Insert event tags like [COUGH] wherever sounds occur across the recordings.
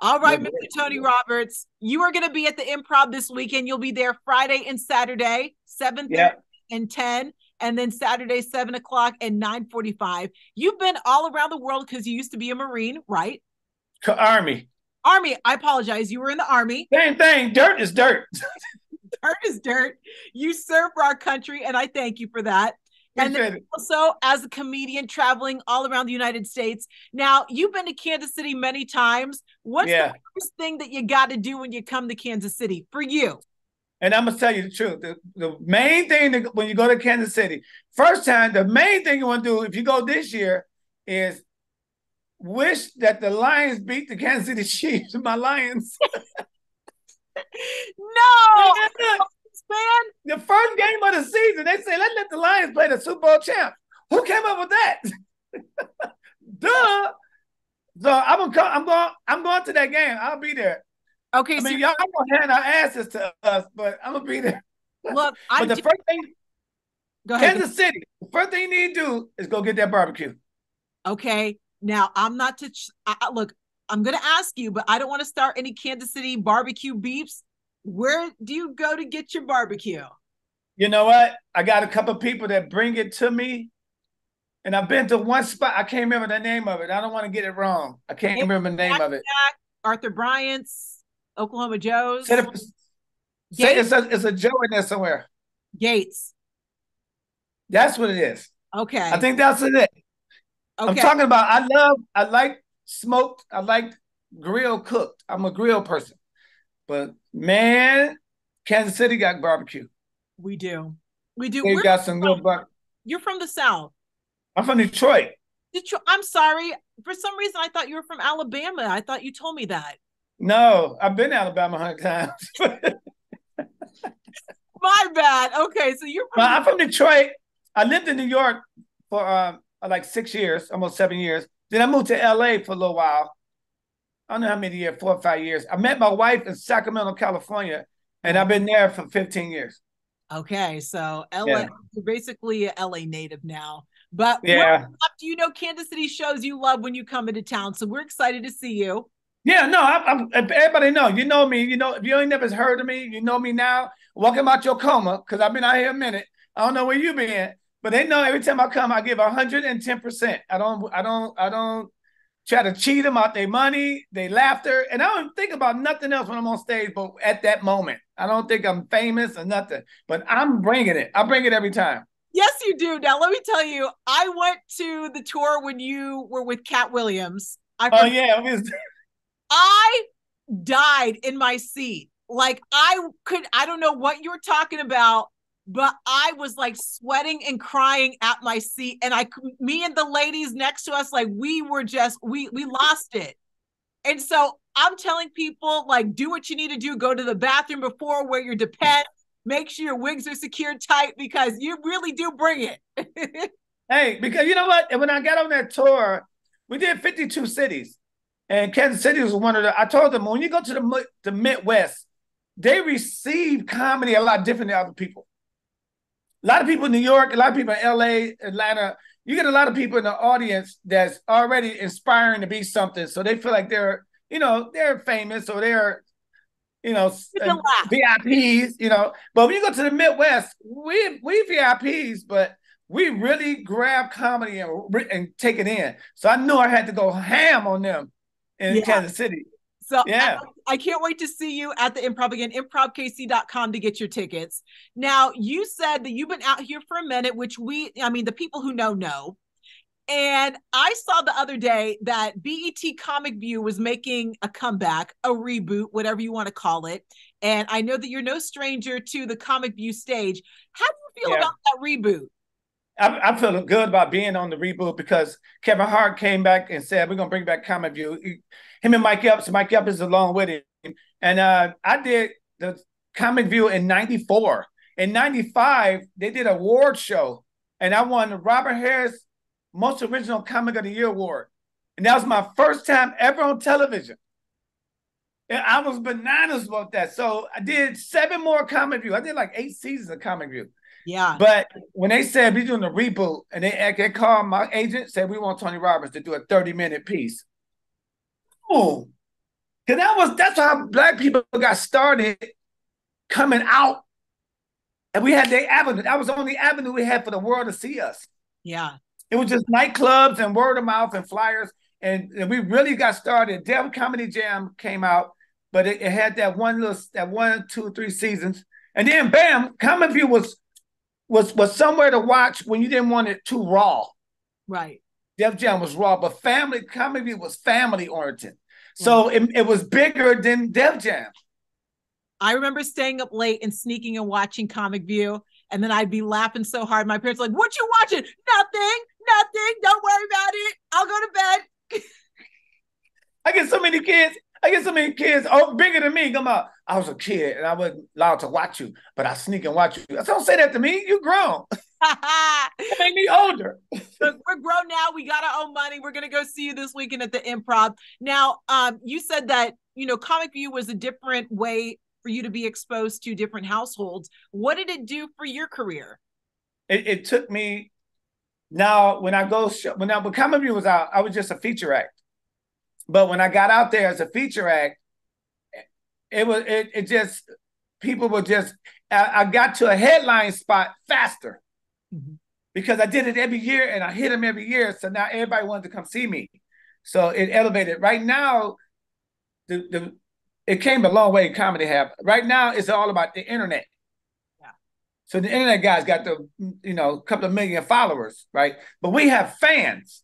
All right, Mr. Tony Roberts, you are going to be at the Improv this weekend. You'll be there Friday and Saturday, seven thirty Yeah. and ten, and then Saturday seven o'clock and nine forty-five. You've been all around the world because you used to be a Marine, right? Army. Army. I apologize. You were in the Army. Same thing. Dirt is dirt. [LAUGHS] Dirt is dirt. You serve for our country, and I thank you for that. And then also as a comedian traveling all around the United States. Now, you've been to Kansas City many times. What's Yeah. the first thing that you got to do when you come to Kansas City for you? And I'm gonna tell you the truth. The, the main thing that, when you go to Kansas City, first time, the main thing you want to do if you go this year is wish that the Lions beat the Kansas City [LAUGHS] Chiefs. My Lions. [LAUGHS] No, [LAUGHS] man. the first game of the season, they say let's let the Lions play the Super Bowl champ. Who came up with that? [LAUGHS] Duh. So I'm gonna come, I'm going I'm going to that game. I'll be there. Okay, I so mean, y'all gonna hand our asses to us, but I'm gonna be there. look, [LAUGHS] I But the do- first thing, go ahead. Kansas City, the first thing you need to do is go get that barbecue. Okay, now I'm not to ch- I, look. I'm gonna ask you, but I don't want to start any Kansas City barbecue beefs. Where do you go to get your barbecue? You know what? I got a couple people that bring it to me. And I've been to one spot. I can't remember the name of it. I don't want to get it wrong. I can't remember the name of it. Arthur Bryant's, Oklahoma Joe's, Say, the- say it's a it's a Joe in there somewhere. Gates. That's what it is. Okay, I think that's it. I'm talking about. I love. I like smoked. I like grill cooked. I'm a grill person. But man, Kansas City got barbecue. we do, we do. They Where- got some good barbecue. You're from the South. I'm from Detroit. Detroit. I'm sorry. For some reason, I thought you were from Alabama. I thought you told me that. No, I've been to Alabama a hundred times. [LAUGHS] My bad. Okay, so you're from I'm from Detroit. I lived in New York for um, like six years, almost seven years. Then I moved to LA for a little while. I don't know how many years, four or five years. I met my wife in Sacramento, California, and I've been there for 15 years. Okay, so LA, Yeah. you're basically a LA native now. But what Yeah. do you know Kansas City shows you love when you come into town? So we're excited to see you. Yeah, no, I'm, I'm, everybody know. You know me. You know, if you ain't never heard of me, you know me now. Welcome out your coma, because I've been out here a minute. I don't know where you been, but they know every time I come, I give 110%. I don't, I don't, I don't try to cheat them out their money, their laughter. And I don't think about nothing else when I'm on stage, but at that moment. I don't think I'm famous or nothing, but I'm bringing it. I bring it every time. Yes, you do. Now let me tell you, I went to the tour when you were with Katt Williams. I Oh, yeah. was- [LAUGHS] I died in my seat. Like I could, I don't know what you were talking about, but I was like sweating and crying at my seat. And I, me and the ladies next to us, like we were just, we we lost it. And so I'm telling people, like, do what you need to do. Go to the bathroom before, wear your depends, make sure your wigs are secured tight because you really do bring it. [LAUGHS] Hey, because you know what? When I got on that tour, we did 52 cities. And Kansas City was one of the, I told them, when you go to the, the Midwest, they receive comedy a lot different than other people. A lot of people in New York, a lot of people in LA, Atlanta, you get a lot of people in the audience that's already inspiring to be something. So they feel like they're, you know, they're famous or they're, you know, It's. Uh, VIPs, you know. But when you go to the Midwest, we we VIPs, but we really grab comedy and, and take it in. So I knew I had to go ham on them in Yeah. Kansas City. So Yeah. I, I can't wait to see you at the improv again, improvkc.com to get your tickets. Now, you said that you've been out here for a minute, which we, I mean, the people who know, know. And I saw the other day that BET Comic View was making a comeback, a reboot, whatever you want to call it. And I know that you're no stranger to the Comic View stage. How do you feel Yeah. about that reboot? I, I feel good about being on the reboot because Kevin Hart came back and said we're gonna bring back Comic View. Him and Mike Epps, Mike Epps is along with him, and uh, I did the Comic View in '94. In '95, they did a award show, and I won the Robin Harris Most Original Comic of the Year award, and that was my first time ever on television. And I was bananas about that. So I did seven more Comic View. I did like eight seasons of Comic View. Yeah. But when they said we're doing a reboot, and they they called my agent, said we want Tony Roberts to do a 30 minute piece. Oh, Cause that was that's how black people got started coming out. And we had the avenue. That was the only avenue we had for the world to see us. Yeah. It was just nightclubs and word of mouth and flyers. And, and we really got started. Def Comedy Jam came out, but it, it, had that one little that one, two, three seasons. And then bam, Comic View was was was somewhere to watch when you didn't want it too raw. Right. Def Jam was raw, but family Comic View was family oriented. So it, it was bigger than Def Jam. I remember staying up late and sneaking and watching Comic View, and then I'd be laughing so hard. My parents were like, "What you watching? Nothing, nothing. Don't worry about it. I'll go to bed." [LAUGHS] I get so many kids. I get so many kids, oh, bigger than me. Come on. I was a kid and I wasn't allowed to watch you, but I sneak and watch you. Don't say that to me. You grown. [LAUGHS] [LAUGHS] it made me older. [LAUGHS] Look, we're grown now. We got our own money. We're gonna go see you this weekend at the improv. Now, um, you said that you know Comic View was a different way for you to be exposed to different households. What did it do for your career? It, it took me now when I go show, when I when Comic View was out, I was just a feature act. But when I got out there as a feature act, it was it, it just people were just I, I got to a headline spot faster mm-hmm. because I did it every year and I hit them every year. So now everybody wanted to come see me. So it elevated. Right now, the the it came a long way comedy have. Right now, it's all about the internet. Yeah. So the internet guys got the you know a couple of million followers, right? But we have fans.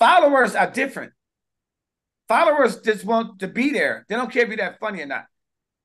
Followers are different. Followers just want to be there. They don't care if you're that funny or not.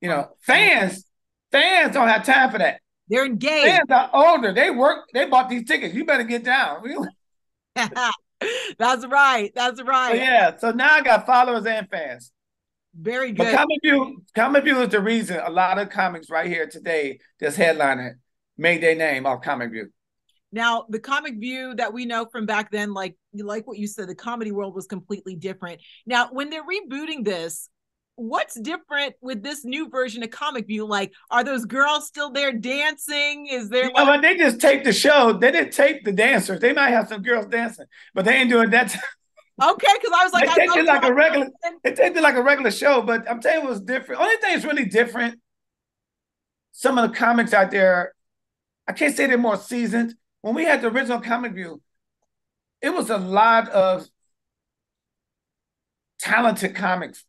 You know, oh, fans, fans don't have time for that. They're engaged. Fans are older. They work. They bought these tickets. You better get down. [LAUGHS] [LAUGHS] That's right. That's right. So yeah. So now I got followers and fans. Very good. But Comic View, Comic View is the reason a lot of comics right here today, this headliner, made their name off Comic View. Now, the comic view that we know from back then, like you like what you said, the comedy world was completely different. Now, when they're rebooting this, what's different with this new version of comic view? Like are those girls still there dancing? Is there like- oh, they just taped the show. They didn't tape the dancers. They might have some girls dancing but they ain't doing that [LAUGHS] okay because i was like they taped it like a regular they taped it like a regular show but i'm telling you it was different. Only thing that's really different some of the comics out there i can't say they're more seasoned when we had the original comic view, it was a lot of talented comics.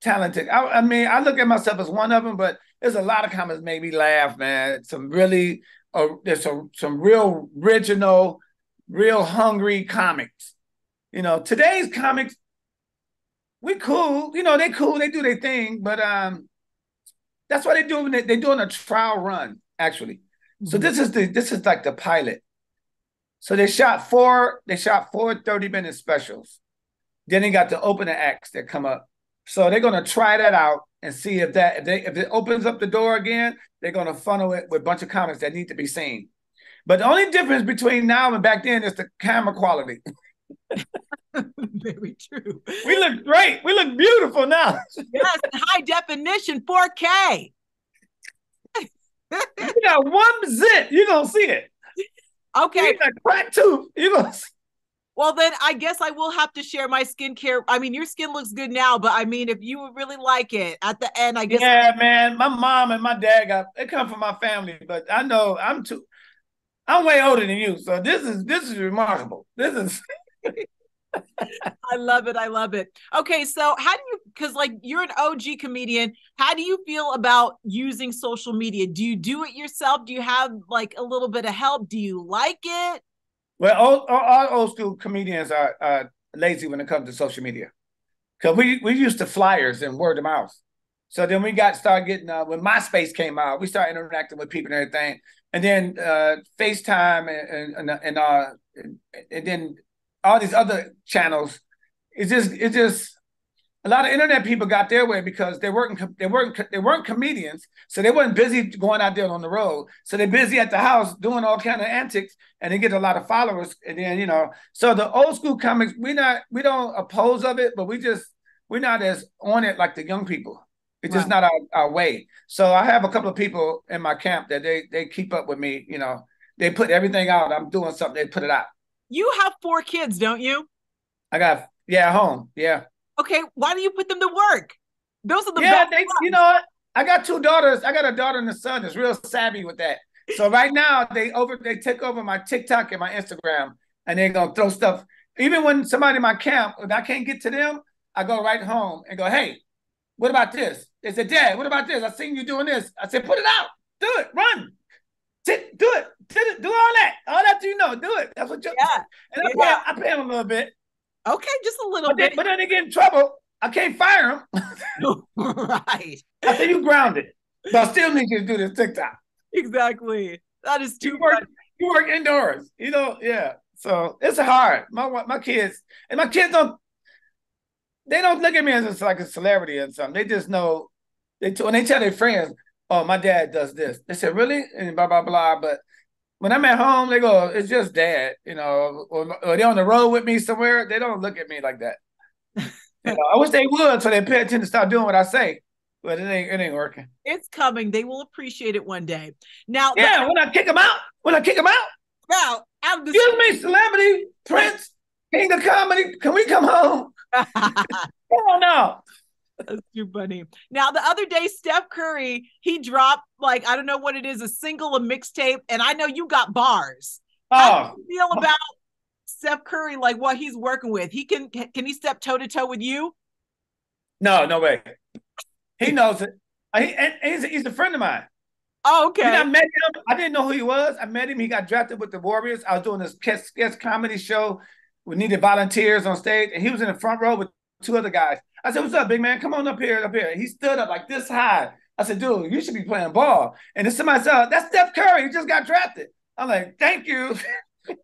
Talented. I, I, mean, I look at myself as one of them, but there's a lot of comics made me laugh, man. Some really, uh, there's some some real original, real hungry comics. You know, today's comics, we cool. You know, they cool. They do their thing, but um, that's why they do. They, they're doing a trial run actually. So this is the this is like the pilot. So they shot four, they shot four 30 minute specials. Then they got the opening acts that come up. So they're gonna try that out and see if that if they if it opens up the door again, they're gonna funnel it with a bunch of comics that need to be seen. But the only difference between now and back then is the camera quality. [LAUGHS] Very true. We look great. We look beautiful now. yes, high definition, 4K you got one zit, you're gonna see it. Okay. You got crack tooth, you're gonna see well, then I guess I will have to share my skincare. I mean, your skin looks good now, but I mean, if you would really like it at the end, I guess. Yeah, man. My mom and my dad got it come from my family, but I know I'm too. I'm way older than you, so this is this is remarkable. This is. [LAUGHS] I love it. I love it. Okay, so how do you because like you're an OG comedian, how do you feel about using social media? Do you do it yourself? Do you have like a little bit of help? Do you like it? Well, all, all old school comedians are uh, lazy when it comes to social media. Cause we we used to flyers and word of mouth. So then we got started getting uh, when MySpace came out, we started interacting with people and everything. And then uh, FaceTime and and, and uh and then all these other channels. It's just it's just a lot of internet people got their way because they weren't they weren't they weren't comedians, so they weren't busy going out there on the road. So they're busy at the house doing all kind of antics, and they get a lot of followers. And then you know, so the old school comics, we not we don't oppose of it, but we just we're not as on it like the young people. It's just not our, our way. So I have a couple of people in my camp that they they keep up with me. You know, they put everything out. I'm doing something, they put it out. You have four kids, don't you? I got yeah, at home. Yeah. Okay, why do you put them to work? Those are the yeah, best they, ones. you know what? I got two daughters. I got a daughter and a son that's real savvy with that. So right now they over they take over my TikTok and my Instagram, and they're gonna throw stuff. Even when somebody in my camp, if I can't get to them, I go right home and go, "Hey, what about this?" They said, "Dad, what about this? I seen you doing this." I said, "Put it out, do it, run, T- do it, do it, do all that, all that you know, do it." That's what you. Yeah. And I, Yeah. pay, I pay them a little bit, Okay, just a little but then, bit. but then they get in trouble. I can't fire them. [LAUGHS] [LAUGHS] right. I say you grounded, but I still need you to do this TikTok. Exactly. That is too You work, much. you work indoors. You know, yeah. So it's hard. My my kids and my kids don't. They don't look at me as like a celebrity or something. They just know. They when they tell their friends, "Oh, my dad does this." They said, "Really?" and blah blah blah. But when I'm at home, they go, "It's just dad," you know. Or, or they're on the road with me somewhere. They don't look at me like that. [LAUGHS] You know, I wish they would, so they pay attention to start doing what I say. But it ain't it ain't working. It's coming. They will appreciate it one day. Now, the- Yeah, when I kick them out, when I kick them out. now I'm the Excuse me, celebrity, Prince, King of Comedy. Can we come home? [LAUGHS] Oh no. That's too funny. Now, the other day, Steph Curry, he dropped like I don't know what it is, a single, a mixtape, and I know you got bars. How Oh, do you feel about Steph Curry, like what he's working with? He can can he step toe to toe with you? no, no way. He knows it. He, and he's, he's a friend of mine. Oh, okay. I met him. I didn't know who he was. I met him. He got drafted with the Warriors. I was doing this sketch, sketch comedy show. We needed volunteers on stage, and he was in the front row with two other guys. I said, "What's up, big man? Come on up here, up here." He stood up like this high. I said, "Dude, you should be playing ball." And then somebody said, "That's Steph Curry. He just got drafted." I'm like, "Thank you," [LAUGHS] because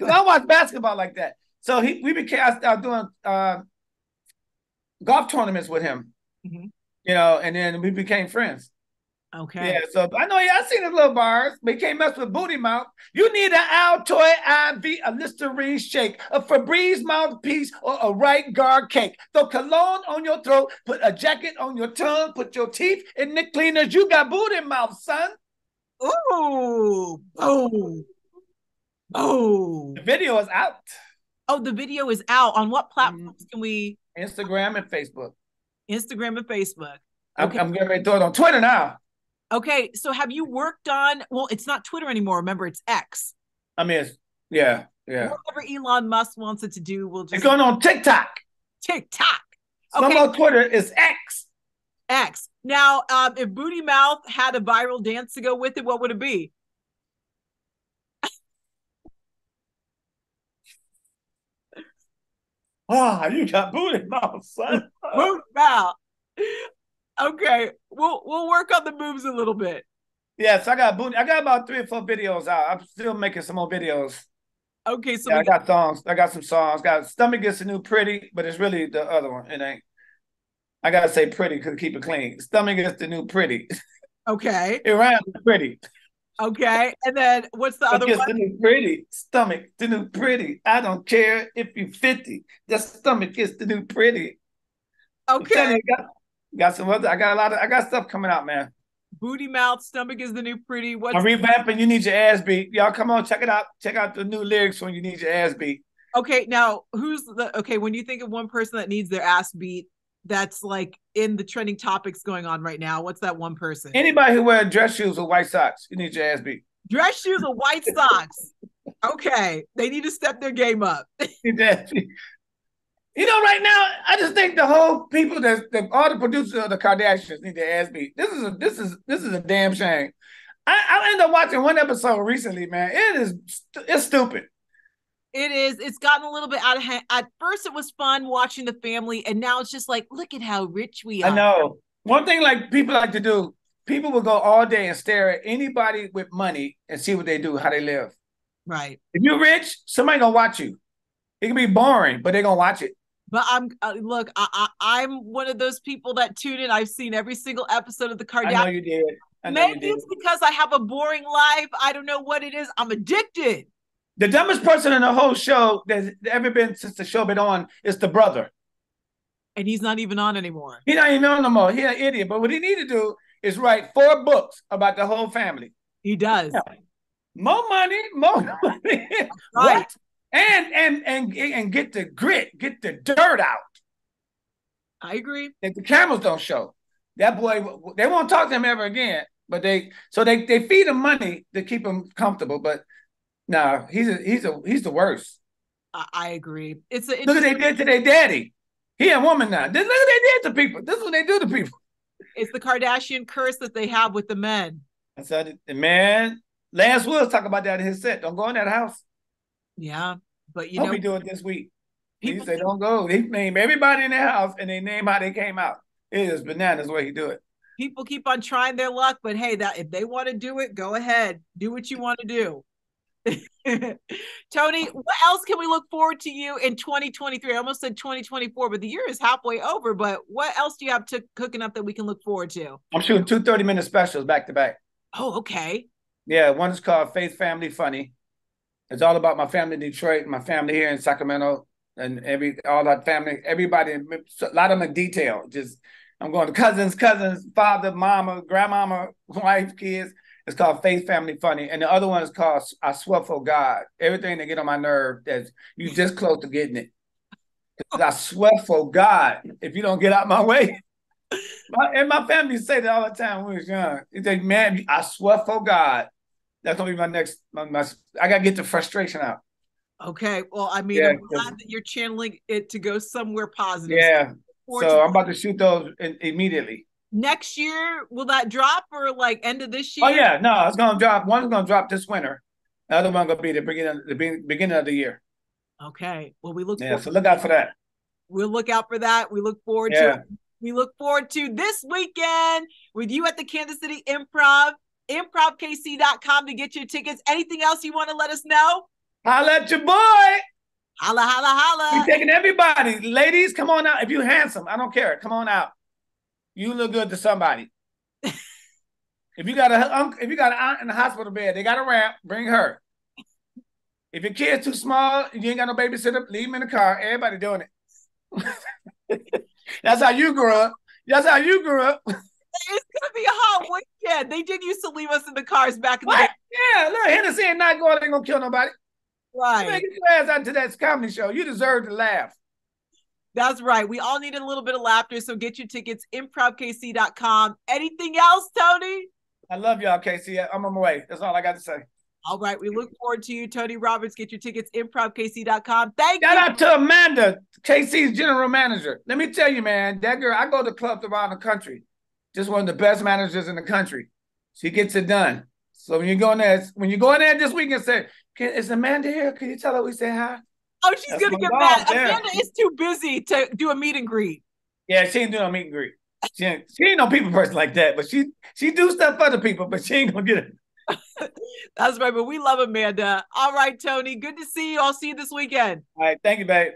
I don't watch basketball like that. So he, we became. I started doing uh, golf tournaments with him. Mhm. You know, and then we became friends. Okay. Yeah, so I know y'all seen his little bars, but he can't mess with booty mouth. You need an Altoid IV, a Listerine shake, a Febreze mouthpiece, or a right guard cake. Throw cologne on your throat, put a jacket on your tongue, put your teeth in the cleaners. You got booty mouth, son. Ooh. Boom. Boom. The video is out. Oh, the video is out. On what platforms mm-hmm. can we Instagram and Facebook. Instagram and Facebook? I'm, Okay. I'm getting ready to throw it on Twitter now. Okay, so have you worked on well, it's not Twitter anymore. Remember, it's X. I mean, it's, yeah, yeah. Whatever Elon Musk wants it to do, we'll just. It's going on TikTok. TikTok. Okay, more Twitter. It's X. X. Now, um, if Booty Mouth had a viral dance to go with it, what would it be? Ah, you got booty mouth, son. Booty Mouth. Okay, we'll we'll work on the moves a little bit. Yes, I got booty. I got about three or four videos out. I'm still making some more videos. Okay, so Yeah, I got, got songs. I got some songs. Got stomach gets a new pretty, but it's really the other one. It ain't. I gotta say pretty because keep it clean. Stomach gets the new pretty. okay, [LAUGHS] It rhymes with pretty. okay, and then what's the other one? the new pretty. Stomach the new pretty. I don't care if you're 50. The stomach gets the new pretty. Okay, you, got, some other. I got a lot of. I got stuff coming out, man. Booty Mouth, stomach is the new pretty. What's I'm revamping. You need your ass beat. Y'all come on, check it out. Check out the new lyrics when you need your ass beat. okay? Now, who's the okay? When you think of one person that needs their ass beat, that's like in the trending topics going on right now. What's that one person? Anybody who wears dress shoes or white socks, you need your ass beat. Dress shoes or white socks. Okay, they need to step their game up. [LAUGHS] You need your ass beat. You know, right now, I just think the whole people that, that all the producers of the Kardashians need to ask me. This is a this is this is a damn shame. I, I ended up watching one episode recently, man. It is it's stupid. It is. It's gotten a little bit out of hand. At first, it was fun watching the family, and now it's just like, look at how rich we are. I know. One thing like people like to do, people will go all day and stare at anybody with money and see what they do, how they live. Right. If you're rich, somebody gonna watch you. It can be boring, but they're gonna watch it. But I'm uh, look. I, I I'm one of those people that tune in. I've seen every single episode of the I know you did. I know you Maybe did. it's because I have a boring life. I don't know what it is. I'm addicted. The dumbest person in the whole show that's ever been since the show been on is the brother. And he's not even on anymore. He's not even on no more. He an idiot. But what he need to do is write four books about the whole family. He does. More money, more [LAUGHS] money. Right. what? And and and and get the grit, get the dirt out. I agree. If the cameras don't show, that boy, they won't talk to him ever again. But they, so they they feed him money to keep him comfortable. But no, nah, he's a, he's a he's the worst. I, I agree. It's a look what they did to their daddy. He a woman now. Look what they did to people. This is what they do to people. It's the Kardashian curse that they have with the men. I said, man, Lance Wills talk about that in his set. Don't go in that house. Yeah, but you Hope know, we do it this week. People he say don't go. He name everybody in the house and they name how they came out. It is bananas way he do it. People keep on trying their luck, but hey, that if they want to do it, go ahead. Do what you want to do. [LAUGHS] Tony, what else can we look forward to you in 2023? I almost said 2024, but the year is halfway over. But what else do you have to cooking up that we can look forward to? I'm shooting two 30 minute specials back to back. Oh, okay. Yeah, one is called Faith Family Funny. It's all about my family in Detroit, my family here in Sacramento, and every all that family, everybody, a lot of them in detail. Just I'm going to cousins, cousins, father, mama, grandmama, [LAUGHS] wife, kids. It's called Faith Family Funny, and the other one is called I Swear for God. Everything that get on my nerve that you just close to getting it. I swear for God, if you don't get out my way. [LAUGHS] My, and my family say that all the time when we was young. They say, man, I swear for God. That's gonna be my next my, my I gotta get the frustration out. Okay. Well, I mean, yeah, I'm glad that you're channeling it to go somewhere positive. Yeah. So I'm about to shoot those in, immediately. Next year, will that drop or like end of this oh, year? Oh yeah, no, it's gonna drop. One's gonna drop this winter. The other one gonna be the beginning, the beginning of the year. Okay. Well, we look. Yeah. So look out for that. We'll look out for that. We look forward yeah. to. It. We look forward to this weekend with you at the Kansas City Improv. ImprovKC.com to get your tickets. Anything else you want to let us know? Holla at your boy. Holla, holla, holla. We taking everybody. Ladies, come on out. If you handsome, I don't care. Come on out. You look good to somebody. [LAUGHS] if you got a if you got an aunt in the hospital bed, they got a ramp, bring her. If your kid's too small, you ain't got no babysitter, leave him in the car. Everybody doing it. [LAUGHS] That's how you grew up. That's how you grew up. [LAUGHS] It's gonna be a hot weekend. They did used to leave us in the cars back in what? the day. Yeah, look, Hennessy and not going ain't gonna kill nobody. Right. Man, get your ass out to that comedy show. You deserve to laugh. That's right. We all needed a little bit of laughter. So get your tickets, improvkc.com. Anything else, Tony? I love y'all, KC. I'm on my way. That's all I got to say. All right. We look forward to you, Tony Roberts. Get your tickets, improvkc.com. Thank Shout you. Shout out to Amanda, KC's general manager. Let me tell you, man, that girl, I go to clubs around the country. Just one of the best managers in the country. She gets it done. So when you go in there, when you go in there this week and say, Can, is Amanda here? Can you tell her we say hi? Oh, she's That's gonna get mad. Amanda is too busy to do a meet and greet. Yeah, she ain't doing a meet and greet. She ain't, she ain't no people person like that, but she she do stuff for other people, but she ain't gonna get it. [LAUGHS] That's right, but we love Amanda. All right, Tony. Good to see you. I'll see you this weekend. All right, thank you, babe.